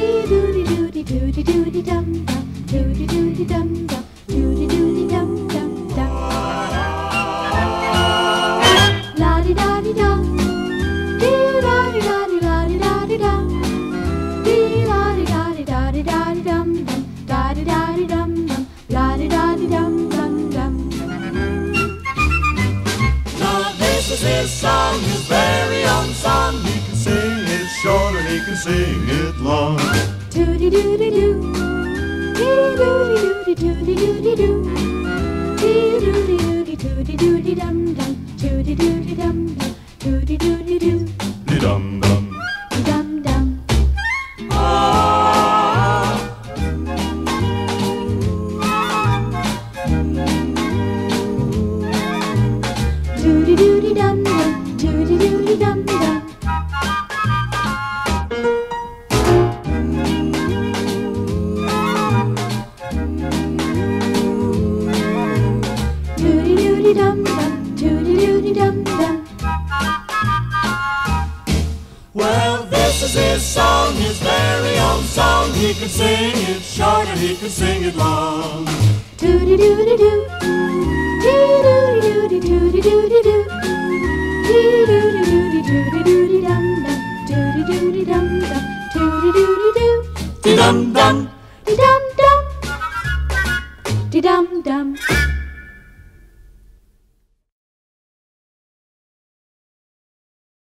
doody doody doody doody dum dum, doody doody dum dum, doody doody dum dum dum. La di da di dum, dee da di da di da di da di dum, dee la di da di da di da di dum. Sing it long. Tooty dooty doo. Dee dooty dooty dooty doo. Dee dooty dooty dooty dooty dum dum. Dooty dum dum. Tooty dooty doo. Dee dum dum. Dum dum. Tooty dooty dum dum. Tooty dooty dum dum. dum dum, dum dum. Well, this is his song, his very own song. He could sing it short and he could sing it long. Doody doody doo, dum dum, dum dum, dum dum.